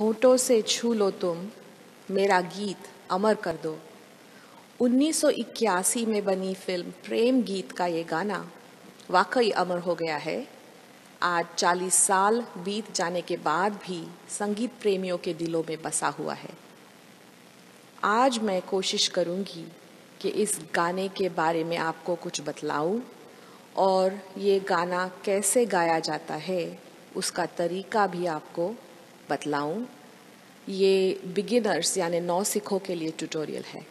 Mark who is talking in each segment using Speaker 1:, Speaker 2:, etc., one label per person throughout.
Speaker 1: होठों से छू लो तुम, मेरा गीत अमर कर दो। 1981 में बनी फ़िल्म प्रेम गीत का ये गाना वाकई अमर हो गया है। आज 40 साल बीत जाने के बाद भी संगीत प्रेमियों के दिलों में बसा हुआ है। आज मैं कोशिश करूँगी कि इस गाने के बारे में आपको कुछ बतलाऊं और ये गाना कैसे गाया जाता है, उसका तरीका भी आपको बतलाऊं, ये बिगिनर्स यानी नौ सिखों के लिए ट्यूटोरियल है।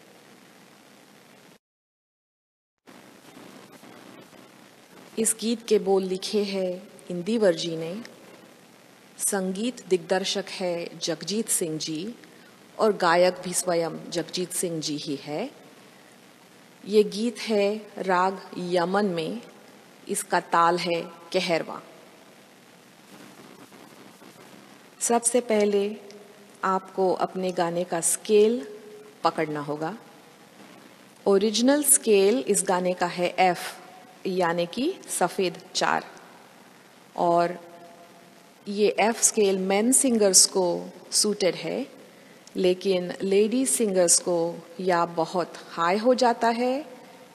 Speaker 1: इस गीत के बोल लिखे हैं इंदिवर जी ने। संगीत दिग्दर्शक है जगजीत सिंह जी और गायक भी स्वयं जगजीत सिंह जी ही है। ये गीत है राग यमन में, इसका ताल है कहरवा। सबसे पहले आपको अपने गाने का स्केल पकड़ना होगा। ओरिजिनल स्केल इस गाने का है एफ़ यानी कि सफ़ेद चार। और ये एफ़ स्केल मेन सिंगर्स को सूटेड है, लेकिन लेडी सिंगर्स को या बहुत हाई हो जाता है,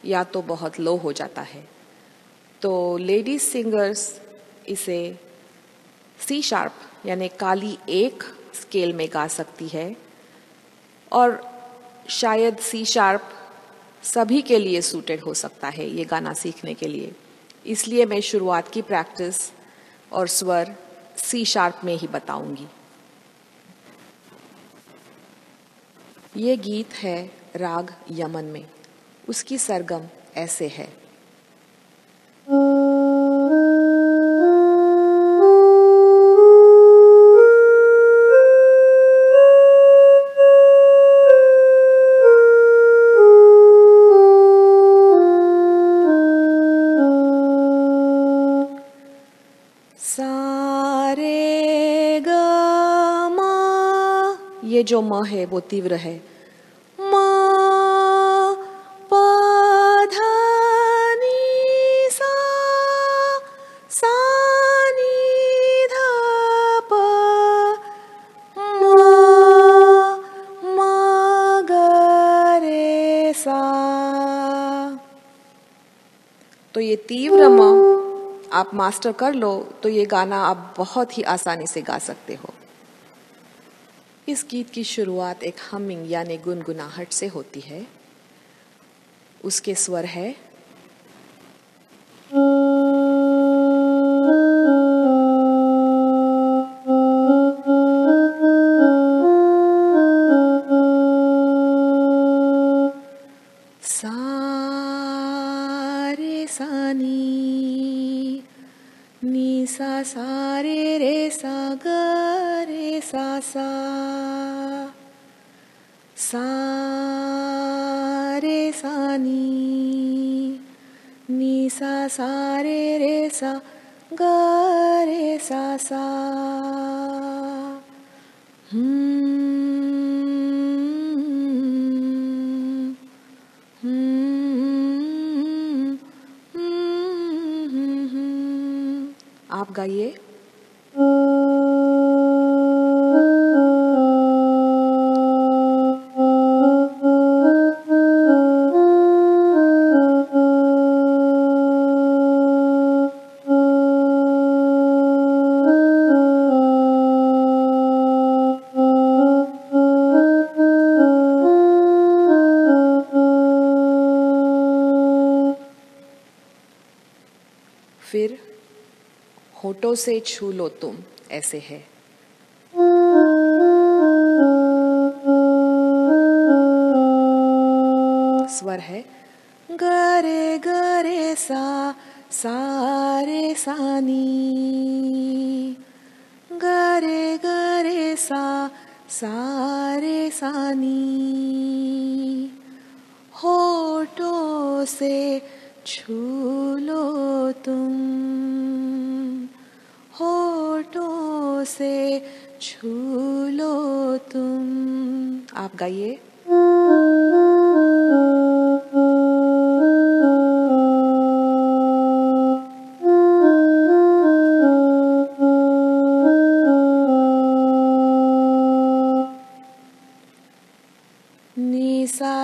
Speaker 1: या तो बहुत लो हो जाता है। तो लेडी सिंगर्स इसे सी शार्प यानी काली एक स्केल में गा सकती है। और शायद सी शार्प सभी के लिए सूटेड हो सकता है ये गाना सीखने के लिए। इसलिए मैं शुरुआत की प्रैक्टिस और स्वर सी शार्प में ही बताऊँगी। ये गीत है राग यमन में। उसकी सरगम ऐसे है। जो म है वो तीव्र है। म तो ये तीव्र म, आप मास्टर कर लो तो ये गाना आप बहुत ही आसानी से गा सकते हो। इस गीत की शुरुआत एक हमिंग यानी गुनगुनाहट से होती है। उसके स्वर है। सारे सानी नी सा सारे रे सा रे सा सा सा रे सा नी नी सा सा रे रे सा ग रे सा सा आप गाइए होठों से छू लो तुम, ऐसे है। स्वर है, गरे गरे सा, सारे सानी। गरे गरे सा, सारे सानी। होठों से छू लो तुम। से छू लो तुम। आप गाइए।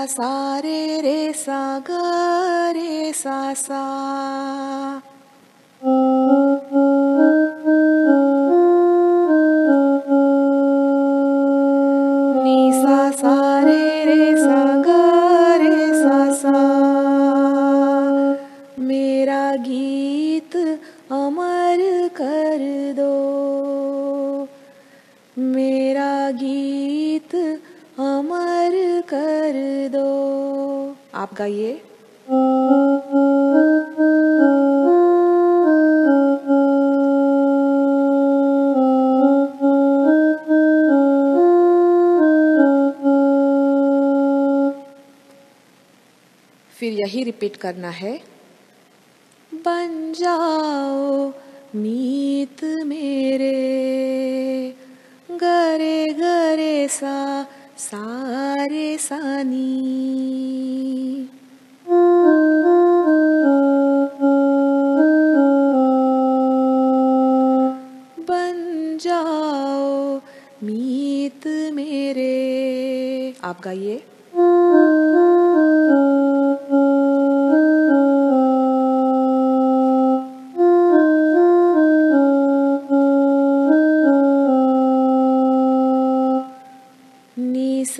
Speaker 1: सा रे रे सा गे रे सा सा। फिर यही रिपीट करना है। बन जाओ मीत मेरे, गरे गरे सा, सारे सानी। बन जाओ मीत मेरे। आप गाइए।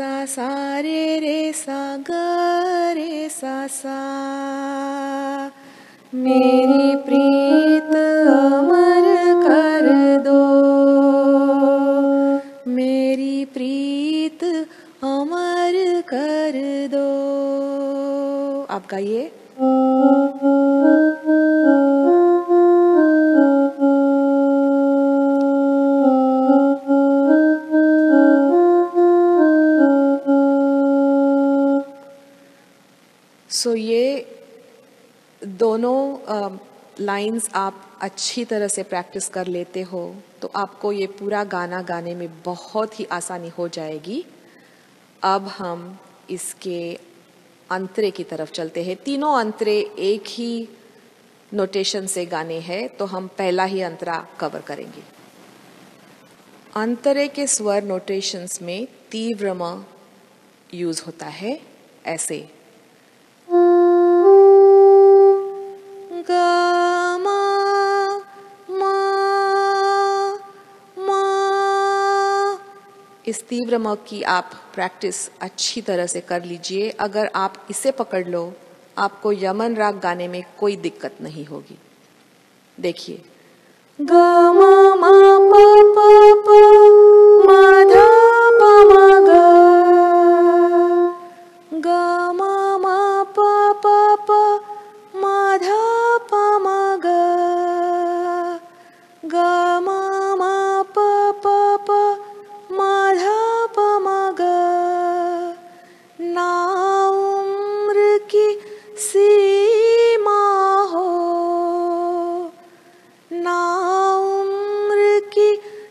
Speaker 1: सा सा रे रे सा ग रे सा सा। मेरी प्रीत अमर कर दो। मेरी प्रीत अमर कर दो। आप गाइए। दोनों लाइंस आप अच्छी तरह से प्रैक्टिस कर लेते हो तो आपको ये पूरा गाना गाने में बहुत ही आसानी हो जाएगी। अब हम इसके अंतरे की तरफ़ चलते हैं। तीनों अंतरे एक ही नोटेशन से गाने हैं तो हम पहला ही अंतरा कवर करेंगे। अंतरे के स्वर नोटेशंस में तीव्र यूज़ होता है, ऐसे। इस तीव्र म की आप प्रैक्टिस अच्छी तरह से कर लीजिए। अगर आप इसे पकड़ लो, आपको यमन राग गाने में कोई दिक्कत नहीं होगी। देखिए। ग, म प प। म, ध, प, म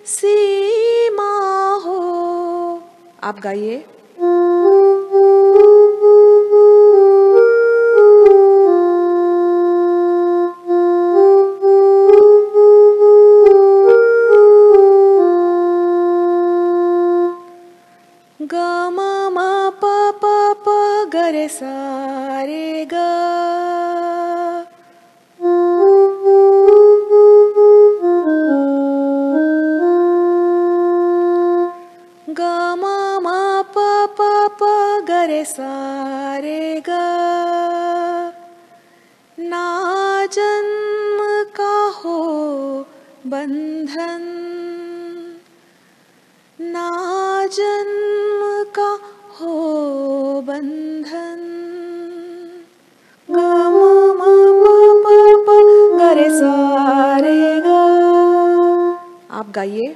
Speaker 1: सीमा हो। आप गाइए। ग। ना जन्म का हो बंधन, ना जन्म का हो बंधन। ग म म प प आप गाइए।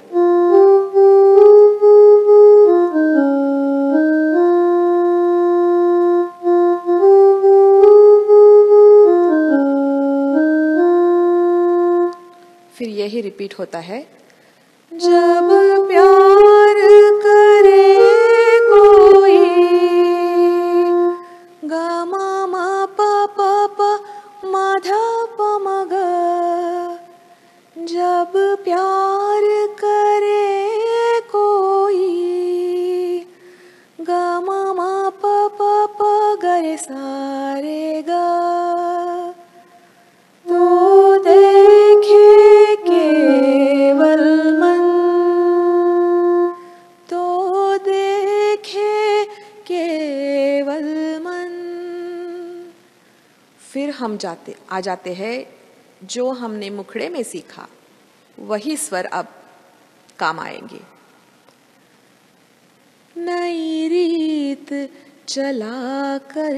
Speaker 1: होता है। जाते, आ जाते हैं जो हमने मुखड़े में सीखा। वही स्वर अब काम आएँगे। नई रीत चला कर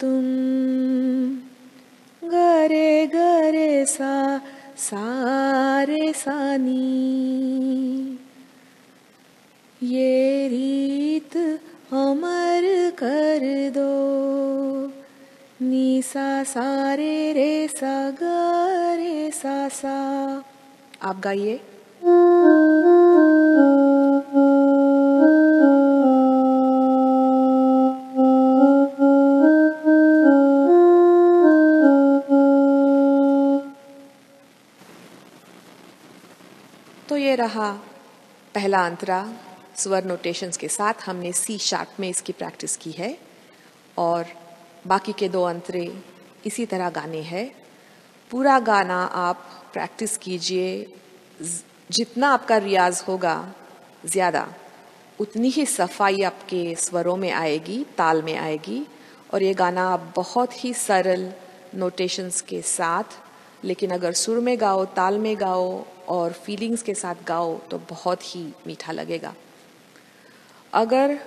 Speaker 1: तुम गरे गरे सा, सारे सानी। ये रीत अमर कर दो। नी सा सा रे रे सा ग रे सा सा। आप गाइए। तो ये रहा पहला अंतरा स्वर नोटेशंस के साथ हमने सी शार्प में इसकी प्रैक्टिस की है और बाकी के दो अंतरे इसी तरह गाने हैं। पूरा गाना आप प्रैक्टिस कीजिए। जितना आपका रियाज होगा, ज़्यादा। उतनी ही सफ़ाई आपके स्वरों में आएगी, ताल में आएगी। और ये गाना आप बहुत ही सरल नोटेशंस के साथ, लेकिन अगर सुर में गाओ, ताल में गाओ और फीलिंग्स के साथ गाओ तो बहुत ही मीठा लगेगा। अगर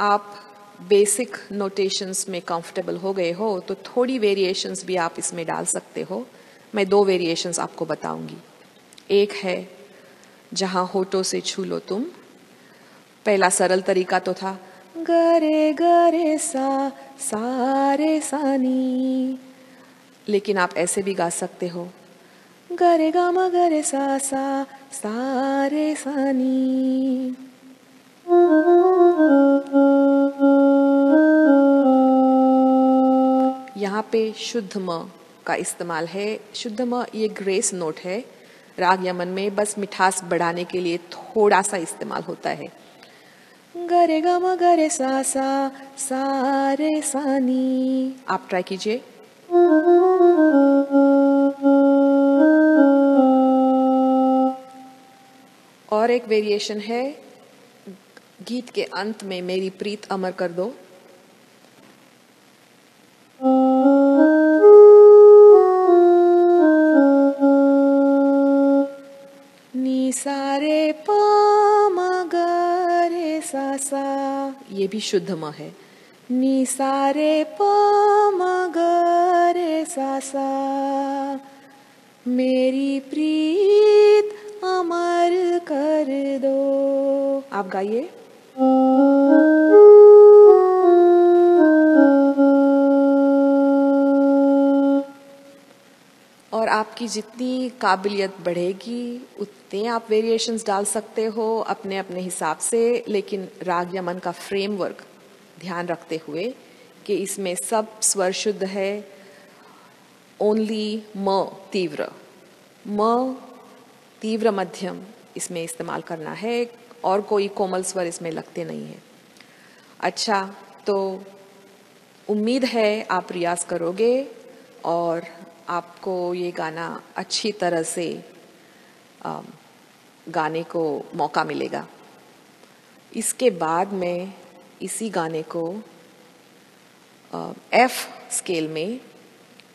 Speaker 1: आप बेसिक नोटेशंस में कंफर्टेबल हो गए हो तो थोड़ी वेरिएशंस भी आप इसमें डाल सकते हो। मैं दो वेरिएशंस आपको बताऊँगी। एक है, जहाँ होठों से छू लो तुम। पहला सरल तरीका तो था, गरे गरे सा, सारे सानी। लेकिन आप ऐसे भी गा सकते हो, गरे गामा गरे सा सा, सारे सानी। यहाँ पे शुद्ध म का इस्तेमाल है। शुद्ध म ये ग्रेस नोट है। राग यमन में बस मिठास बढ़ाने के लिए थोड़ा सा इस्तेमाल होता है। गरे ग म, गरे सा सा सा, रे सानी आप ट्राई कीजिए। और एक वेरिएशन है। गीत के अंत में मेरी प्रीत अमर कर दो। सा सा ये भी शुद्ध म है। नी सारे रे सा सा मेरी प्रीत अमर कर दो। आप गाइए। और आपकी जितनी काबिलियत बढ़ेगी, उतने आप वेरिएशंस डाल सकते हो अपने अपने हिसाब से, लेकिन राग यमन का फ्रेमवर्क ध्यान रखते हुए कि इसमें सब स्वर शुद्ध है ओनली म तीव्र। म तीव्र मध्यम इसमें इस्तेमाल करना है, और कोई कोमल स्वर इसमें लगते नहीं है। अच्छा तो उम्मीद है आप रियाज करोगे, और आपको ये गाना अच्छी तरह से गाने को मौका मिलेगा। इसके बाद मैं इसी गाने को एफ़ स्केल में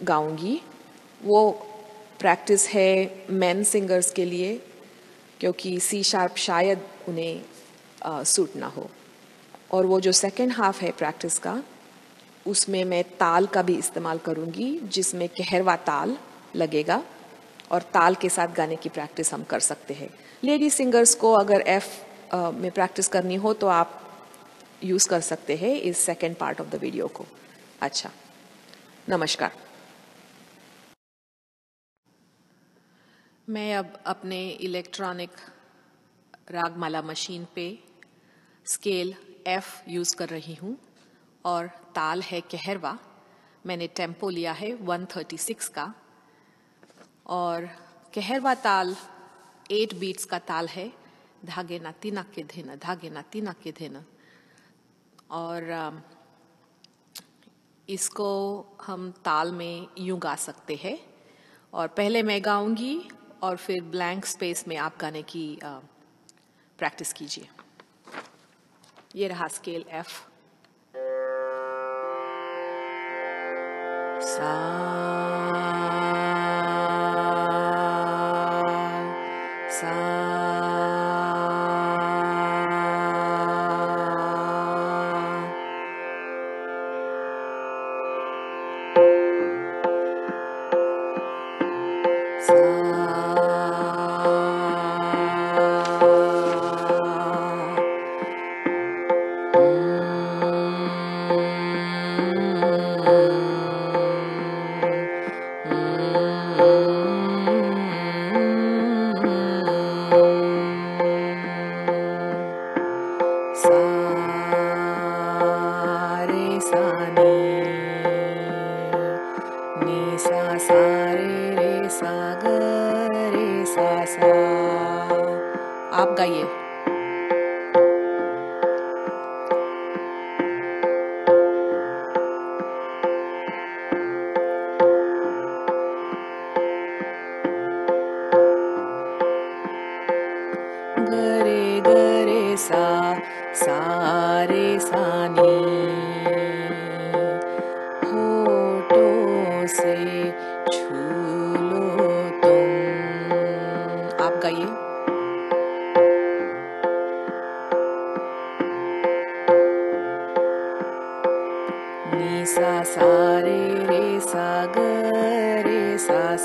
Speaker 1: गाऊँगी। वो प्रैक्टिस है मैन सिंगर्स के लिए, क्योंकि सी शार्प शायद उन्हें सूट ना हो। और वो जो सेकेंड हाफ़ है प्रैक्टिस का उसमें मैं ताल का भी इस्तेमाल करूँगी, जिसमें कहरवा ताल लगेगा और ताल के साथ गाने की प्रैक्टिस हम कर सकते हैं। लेडी सिंगर्स को अगर एफ़ में प्रैक्टिस करनी हो तो आप यूज़ कर सकते हैं इस second part of the video को। अच्छा नमस्कार। मैं अब अपने इलेक्ट्रॉनिक रागमाला मशीन पे स्केल एफ़ यूज़ कर रही हूँ। और ताल है कहरवा। मैंने टेंपो लिया है 136 का। और कहरवा ताल एट बीट्स का ताल है। धागे ना तीना के धेन धागे ना तीना के धेन और इसको हम ताल में यूँ गा सकते हैं। और पहले मैं गाऊँगी और फिर ब्लैंक स्पेस में आप गाने की प्रैक्टिस कीजिए। ये रहा स्केल एफ़ सा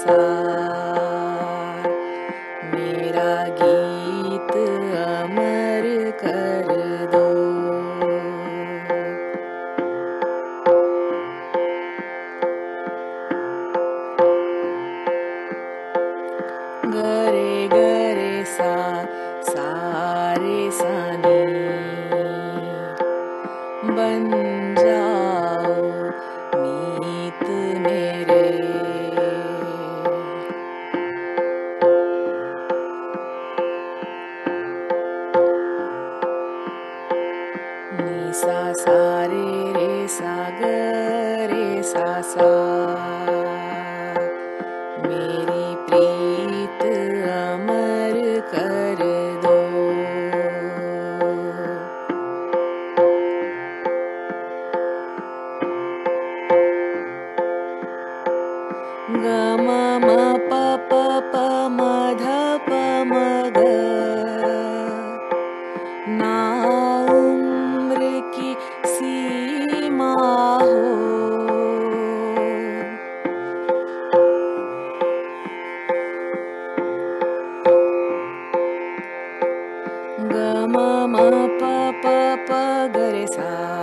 Speaker 1: side. सा रे रे सा ग रे सा सा time.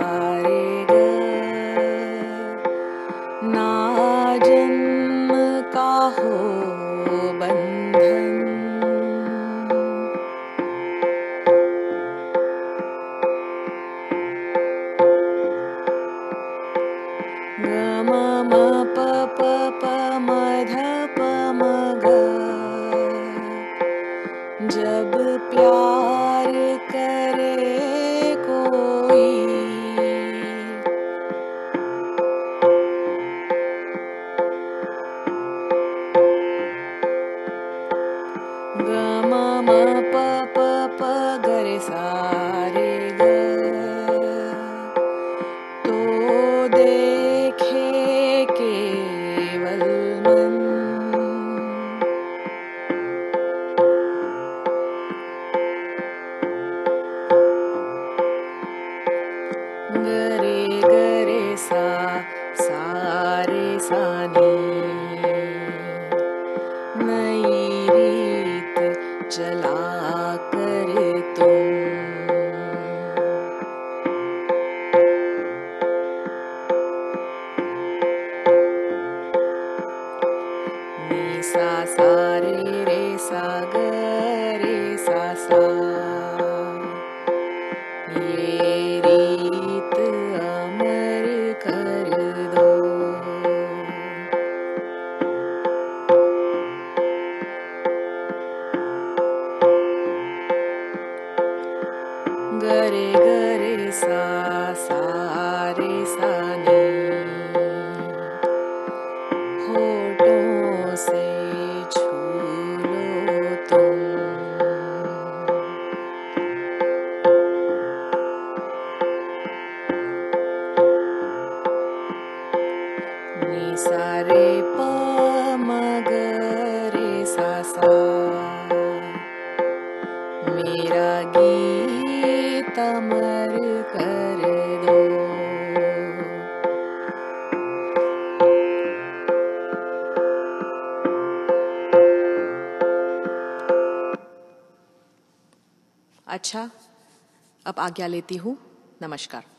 Speaker 1: अब आज्ञा लेती हूँ। नमस्कार।